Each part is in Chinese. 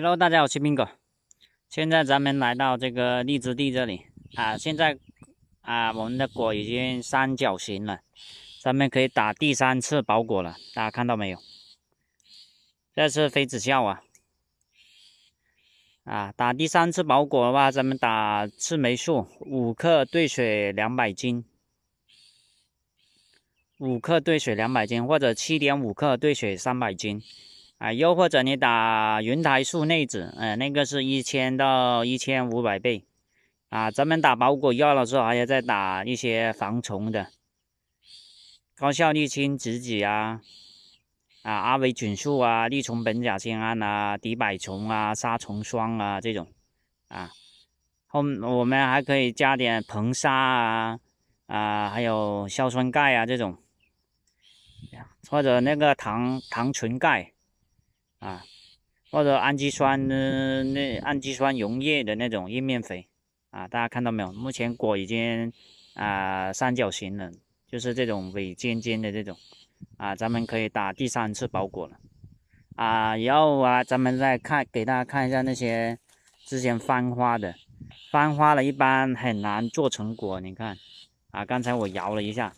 Hello，大家好，我是斌哥。现在咱们来到这个荔枝地这里啊，现在啊，我们的果已经三角形了，咱们可以打第三次包果了。大家看到没有？这是妃子笑啊！啊，打第三次包果的话，咱们打赤霉素五克兑水两百斤，五克兑水两百斤，或者七点五克兑水三百斤。啊，又或者你打云台素内酯，呃，那个是一千到一千五百倍，啊，咱们打包裹药的时候还要再打一些防虫的，高效沥青酯酯啊，啊，阿维菌素啊，利虫苯甲酰胺啊，敌百虫啊，杀虫霜啊这种，啊，后我们还可以加点硼砂啊，啊，还有硝酸钙啊这种，或者那个糖糖醇钙。啊，或者氨基酸的那氨基酸溶液的那种叶面肥啊，大家看到没有？目前果已经啊三角形了，就是这种尾尖尖的这种啊，咱们可以打第三次包裹了啊。然后啊，咱们再看给大家看一下那些之前翻花的，翻花了一般很难做成果。你看啊，刚才我摇了一下，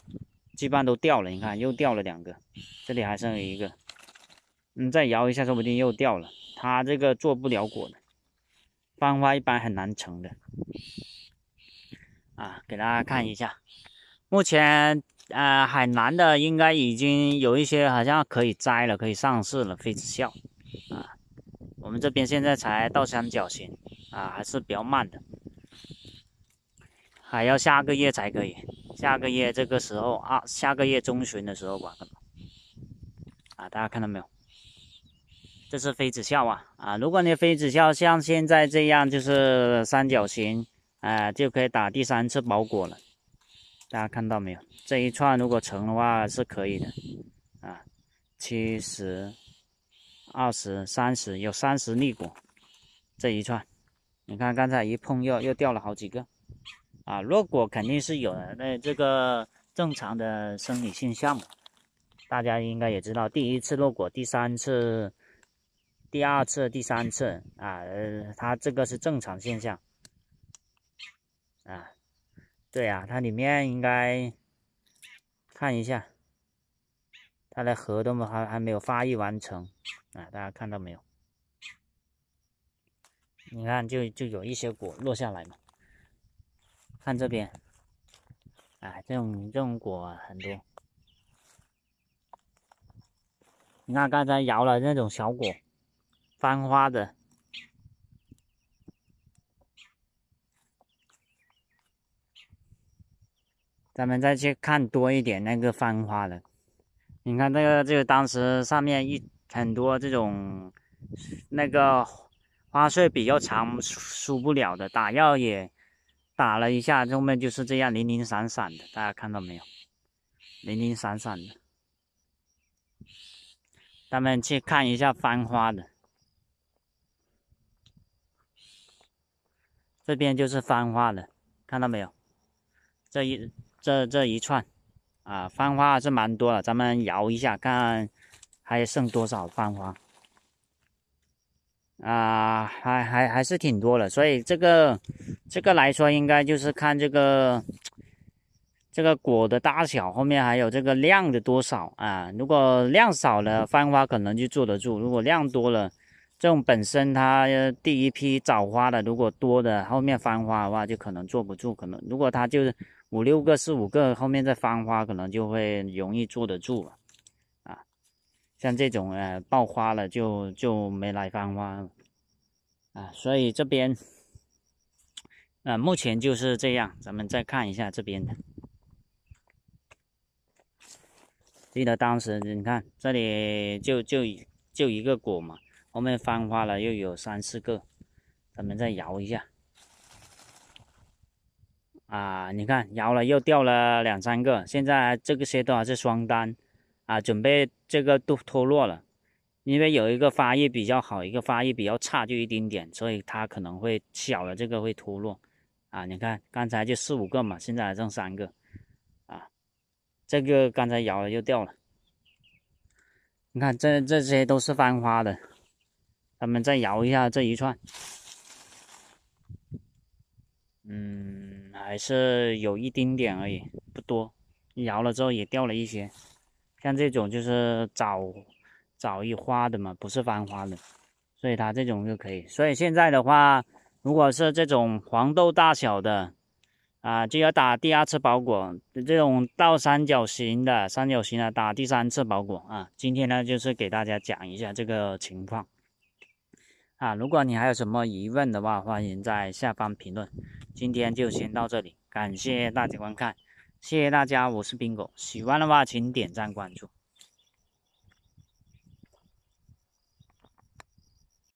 基本上都掉了。你看又掉了两个，这里还剩一个。你再摇一下，说不定又掉了。它这个做不了果的，翻花一般很难成的。啊，给大家看一下，目前呃海南的应该已经有一些好像可以摘了，可以上市了。妃子笑啊，我们这边现在才到三角形啊，还是比较慢的，还要下个月才可以。下个月这个时候啊，下个月中旬的时候吧，啊，大家看到没有？这是妃子笑啊啊！如果你妃子笑像现在这样，就是三角形，啊，就可以打第三次包裹了。大家看到没有？这一串如果成的话是可以的啊，七十、二十、三十，有三十粒果。这一串，你看刚才一碰又又掉了好几个啊！落果肯定是有的，那这个正常的生理现象嘛，大家应该也知道，第一次落果，第三次。第二次、第三次啊，呃，它这个是正常现象啊，对呀，它里面应该看一下，它的核都还还没有发育完成啊，大家看到没有？你看，就就有一些果落下来嘛，看这边，哎，这种这种果很多，你看刚才摇了那种小果。翻花的，咱们再去看多一点那个翻花的。你看这个，这个当时上面一很多这种那个花穗比较长，输不了的，打药也打了一下，后面就是这样零零散散的，大家看到没有？零零散散的。咱们去看一下翻花的。这边就是翻花了，看到没有？这一这这一串啊，翻花是蛮多的，咱们摇一下，看还剩多少翻花啊？还还还是挺多的，所以这个这个来说，应该就是看这个这个果的大小，后面还有这个量的多少啊？如果量少了，翻花可能就坐得住；如果量多了，这种本身它第一批早花的，如果多的后面翻花的话，就可能坐不住。可能如果它就是五六个、四五个，后面再翻花，可能就会容易坐得住。啊，像这种呃爆花了就就没来翻花啊。所以这边啊目前就是这样。咱们再看一下这边的，记得当时你看这里就就就一个果嘛。后面翻花了，又有三四个，咱们再摇一下。啊，你看摇了又掉了两三个，现在这个些都还是双单，啊，准备这个都脱落了，因为有一个发育比较好，一个发育比较差，就一丁点，所以它可能会小了，这个会脱落。啊，你看刚才就四五个嘛，现在还剩三个，啊，这个刚才摇了又掉了。你看这这些都是翻花的。咱们再摇一下这一串，嗯，还是有一丁点而已，不多。摇了之后也掉了一些，像这种就是早早一花的嘛，不是翻花的，所以它这种就可以。所以现在的话，如果是这种黄豆大小的啊，就要打第二次包裹；这种倒三角形的、三角形的打第三次包裹啊。今天呢，就是给大家讲一下这个情况啊。如果你还有什么疑问的话，欢迎在下方评论。今天就先到这里，感谢大家观看。谢谢大家，我是冰狗，喜欢的话请点赞关注。